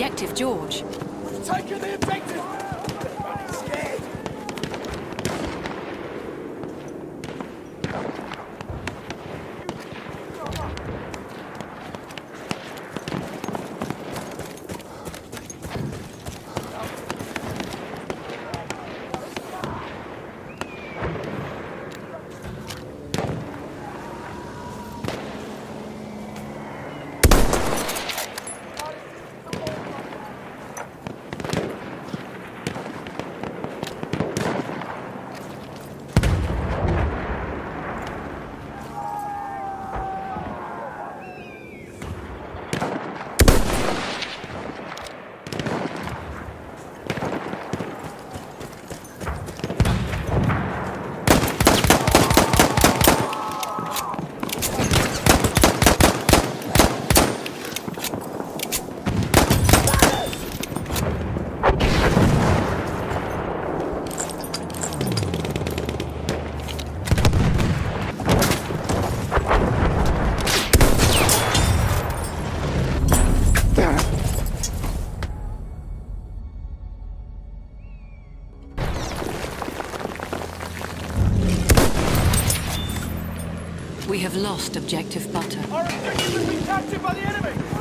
objective George. Taking the objective! We have lost objective butter. Our objective has been captured by the enemy!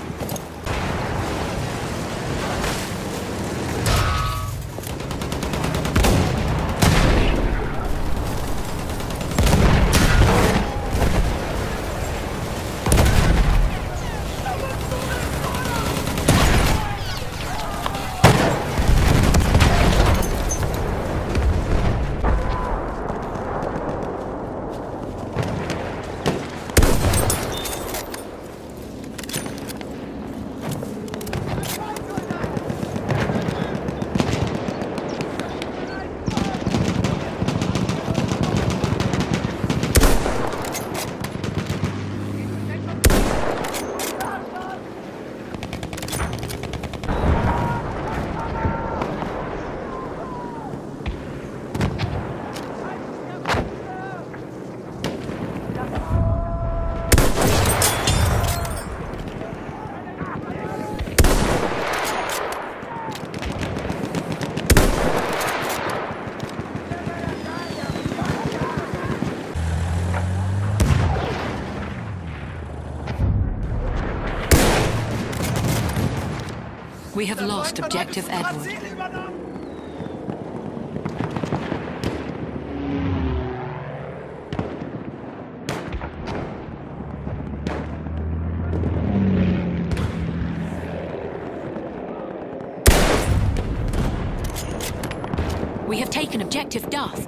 We have lost objective Edward. We have taken objective Duff.